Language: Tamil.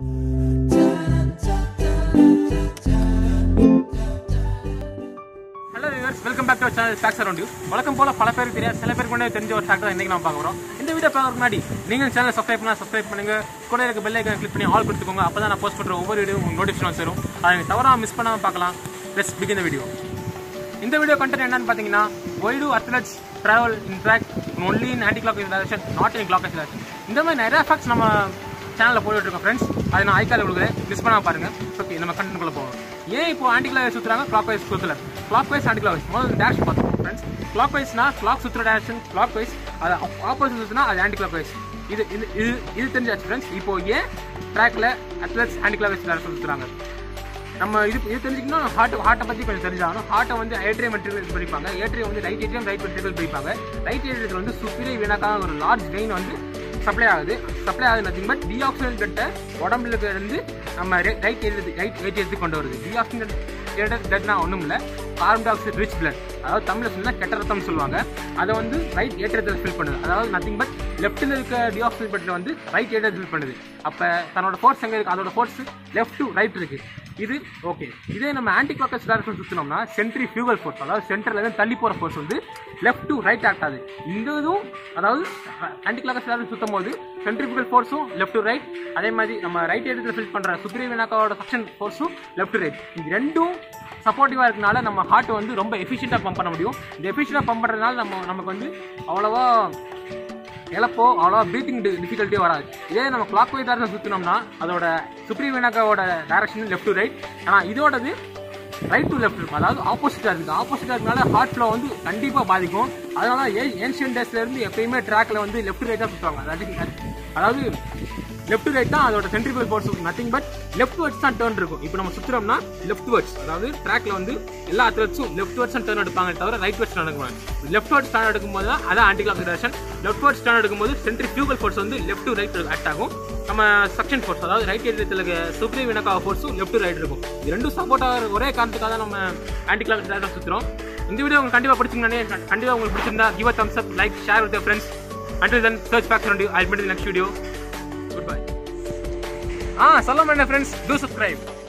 Hello viewers welcome back to channel facts around you வழக்கம் போல பல பேருக்கு தெரியாது சில பேருக்கு கூட தெரிஞ்ச ஒரு ஃபேக்டர் இன்னைக்கு நம்ம பார்க்க போறோம். இந்த வீடியோ பார்க்கறதுக்கு முன்னாடி நீங்கள் சேனல் சப்ஸ்கிரைப் பண்ணால் சப்ஸ்கிரைப் பண்ணுங்க. கூட இருக்க பெல் ஐக்கன் கிளிக் பண்ணி ஆல் கொடுத்துக்கோங்க. அப்போ தான் நான் போஸ்ட் பண்ணுற ஒவ்வொரு வீடியோ உங்களுக்கு நோட்டிஃபிகேஷன் வரும் அதை நீங்கள் தவறாக மிஸ் பண்ணாமல் பார்க்கலாம். லெட்ஸ் பிகின் இந்த வீடியோ இந்த வீடியோ கண்டென்ட் என்னன்னு பார்த்தீங்கன்னா why do to travel in track only in anti clock direction not in clock direction இந்த மாதிரி நிறையா ஃபேக்ட்ஸ் நம்ம சேனலில் போட்டுட்டு ஃப்ரெண்ட்ஸ் அதை நான் ஐக்கால கொடுக்குறேன். மிஸ் பண்ணாமல் பாருங்க. ஓகே நம்ம கண்டென்ட்குள்ள போவோம். ஏன் இப்போ ஆன்டி கிளாக் சுற்றுறாங்க கிளாக் வைஸ் சுற்றல clockwise anticlockwise முதல்ல டேரக்ஷன் பார்த்தோம் ஃப்ரெண்ட்ஸ் கிளாக் வைஸ்னா கிளாக் சுற்றுற டேரக்ஷன் கிளாக் வைஸ் அது ஆப்போசிட் சுற்றுனா அது ஆண்டி கிளாக் வைஸ் இது இது இது இது தெரிஞ்சாச்சு ஃப்ரெண்ட்ஸ் இப்போ ஏன் ட்ராக்ல athletes aunty clock wise direction சுற்றுறாங்க நம்ம இது இது தெரிஞ்சுக்கணும் ஹார்ட் ஹார்ட்டை பற்றி கொஞ்சம் தெரிஞ்சாகணும். ஹார்ட்டை வந்து ஏட்ரியம் மெட்ரிகல் படிப்பாங்க ஏட்ரியம் வந்து ரைட் ஏட்ரியம் ரைட் மெட்ரிகல் படிப்பாங்க ரைட் ஏட்ரியத்தில் வந்து சுப்பிரி வீணாக்கான ஒரு லார்ஜ் கெயின் வந்து சப்ளை ஆகுது. சப்ளை ஆகுது நத்திங் பட் டிஆக்சிஜன் கட்ட உடம்புல இருந்து நம்ம ரைட் ஏரியத்து ரைட் எடுத்து கொண்டு வருது. டிஆக்சிஜன் பிளட்னா ஒன்றும் இல்லை. Carbon dioxide rich blood அதாவது தமிழில் சொன்னால் கெட்ட ரத்தம்னு சொல்லுவாங்க. அதை வந்து ரைட் ஏற்றத்தில் ஃபில் பண்ணுது. அதாவது நத்திங் பட் லெஃப்ட்டில் இருக்க டிஆக்சிஜன் பிளட் வந்து ரைட் ஏற்றத்தில் ஃபில் பண்ணுது. அப்போ தன்னோட ஃபோர்ஸ் எங்கே இருக்குது அதோட ஃபோர்ஸ் லெஃப்ட் டு ரைட் இருக்குது இது ஓகே இதே நம்ம ஆன்டி கிளாக்கஸ் டைரக்ஷன் சுற்றினோம்னா சென்ட்ரி ஃபியூவல் ஃபோர்ஸ் அதாவது சென்டரில் இருந்து தள்ளி போகிற ஃபோர்ஸ் வந்து லெஃப்ட் டு ரைட் ஆக்ட் ஆகுது. இந்த இதுவும் அதாவது ஆன்டி கிளாக்கஸ் டைரக்ஷன் சுற்றும் போது சென்ட்ரிபிகல் ஃபோர்ஸும் லெஃப்ட் டு ரைட் அதே மாதிரி நம்ம ரைட் இடத்துல ஃபில் பண்ணுற சுப்ரீ வினாக்காவோட சக்ஷன் ஃபோர்ஸும் லெஃப்ட் டு ரைட் இது ரெண்டும் சப்போர்ட்டிவாக இருக்கனால நம்ம ஹார்ட் வந்து ரொம்ப எஃபிஷியண்டாக பம்ப் பண்ண முடியும். இந்த எஃபிஷியண்டாக பம்ப் பண்ணுறதுனால நம்ம நமக்கு வந்து அவ்வளோவா இழப்போ அவ்வளோவா ப்ரீத்திங் டிஃபிகல்ட்டியே வராது. இதே நம்ம கிளாக் வைஸ் டேரக்ஷன் சுற்றினோம்னா அதோட சுப்ரீ வினாக்காவோட டேரக்ஷன் லெஃப்ட் டு ரைட் ஆனால் இதோடது ரைட் டு லெஃப்ட் இருக்கும். அதாவது ஆப்போசிட்டாக இருக்குது ஆப்போசிட்டாக இருக்கனால ஹார்ட் ஃப்ளோ வந்து கண்டிப்பாக பாதிக்கும். அதனால ஏன்ஷியன் டேஸ்லேருந்து எப்பயுமே ட்ராக்ல வந்து லெஃப்ட் ரைட்டாக சுற்றுவாங்க அதாவது லெஃப்ட் ரைட் தான் அதோட centrifugal force nothing but leftwards தான் டேர்ன் இருக்கும். இப்போ நம்ம சுற்றுறோம்னா லெஃப்ட் வேர்ட்ஸ் அதாவது ட்ராக்ல வந்து எல்லா அத்லட்ஸும் லெஃப்ட் வேர்ட்ஸ் தான் டேர்ன் எடுப்பாங்க தவிர rightwards turn leftwards turn எடுக்கும்போது தான் அதான் anti clock direction leftwards turn எடுக்கும்போது சென்ட்ரி ஃபியூகல் ஃபோர்ஸ் வந்து லெஃப்ட் டு ரைட் ஆக்ட் ஆகும். நம்ம சக்ஷன் ஃபோர்ஸ் அதாவது ரைட் ஏரியத்தில் சுப்ரீம் வினக்கா ஃபோர்ஸும் லெஃப்ட் டு ரைட் இருக்கும். இது ரெண்டும் சப்போர்ட் ஆகிற ஒரே காரணத்துக்காக தான் நம்ம ஆன்டி கிளாக் டைரக்ஷன் சுற்றுறோம் இந்த வீடியோ உங்களுக்கு கண்டிப்பாக பிடிச்சிங்கன்னா கண்டிப்பாக உங்களுக்கு பிடிச்சிருந்தா give a thumbs up like share with friends Until then, search facts around you. I'll meet you in the next video. Goodbye. Ah, salam my friends. Do subscribe.